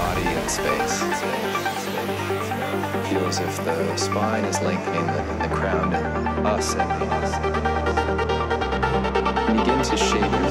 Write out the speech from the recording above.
body in space. It feels if the spine is lengthening the, the crown and us and us. Begin to shape your